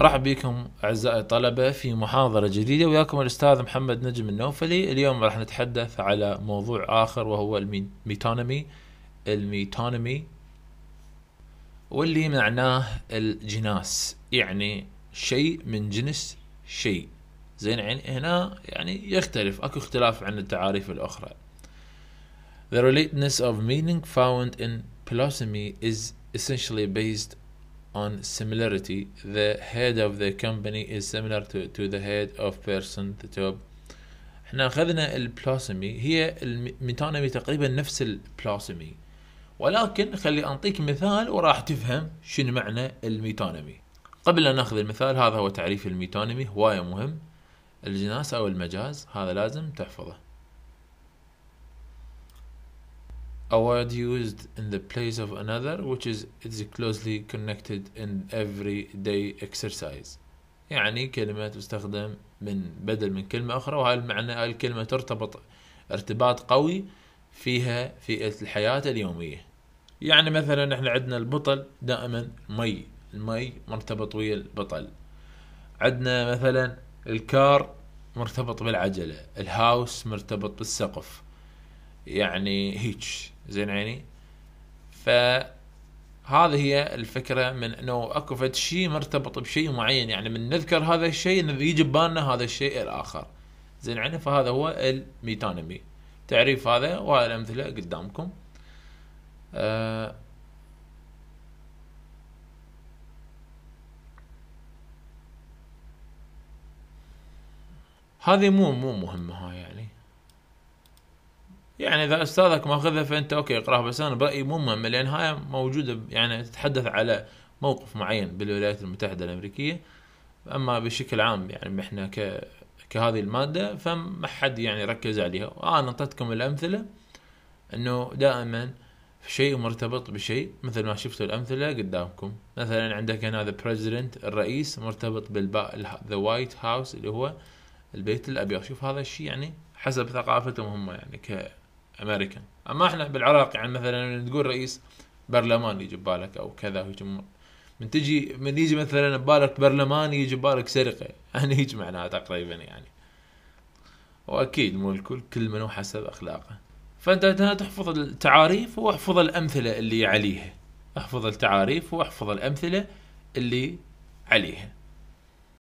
رحب بكم أعزائي الطلبه في محاضرة جديدة وياكم الأستاذ محمد نجم النوفلي. اليوم راح نتحدث على موضوع آخر وهو الميتونمي الميتونمي واللي معناه الجناس. يعني شيء من جنس شيء. زين يعني هنا يعني يختلف. أكو اختلاف عن التعاريف الأخرى. The relatedness of meaning found in philosophy is essentially based on similarity the head of the company is similar to, to the head of person the top إحنا أخذنا البلاسمي هي الميتونمي تقريبا نفس البلاسمي ولكن خلي أنطيك مثال وراح تفهم شنو معنى الميتونمي قبل ان نأخذ المثال هذا هو تعريف الميتونمي هواية مهم. الجناس أو المجاز هذا لازم تحفظه. A word used in the place of another which is is closely connected in everyday exercise. يعني كلمة تستخدم من بدل من كلمة أخرى وهاي المعنى هاي الكلمة ترتبط ارتباط قوي فيها في الحياة اليومية. يعني مثلا إحنا عندنا البطل دائما مي المي مرتبط ويا البطل. عندنا مثلا الكار مرتبط بالعجلة الهاوس مرتبط بالسقف. يعني هيك زين عيني. فهذه هي الفكرة من أنه أكو فد شيء مرتبط بشيء معين يعني من نذكر هذا الشيء يجي ببالنا هذا الشيء الآخر. زين عيني فهذا هو الميتونمي تعريف هذا وهذه الأمثلة قدامكم. آه هذه مو مو مهمة هاي يعني. يعني إذا أستاذك مأخذها فأنت okay اقراها بس أنا برأيي مو مهم لأن هاي موجودة يعني تتحدث على موقف معين بالولايات المتحدة الأمريكية. أما بشكل عام يعني إحنا ك كهذه المادة فما حد يعني ركز عليها. أنا أعطيتكم الأمثلة إنه دائما شيء مرتبط بشيء مثل ما شفتوا الأمثلة قدامكم. مثلا عندك هنا the president الرئيس مرتبط بالباء the White House اللي هو البيت الأبيض. شوف هذا الشيء يعني حسب ثقافتهم هم يعني أمريكان. أما إحنا بالعراق يعني مثلا تقول رئيس برلمان يجي ببالك أو كذا هيك من تجي من يجي مثلا ببالك برلمان يجي ببالك سرقة. يعني هيك معناها تقريبا يعني. وأكيد مو الكل كل منو حسب أخلاقه. فأنت تحفظ التعاريف واحفظ الأمثلة اللي عليها. احفظ التعاريف واحفظ الأمثلة اللي عليها.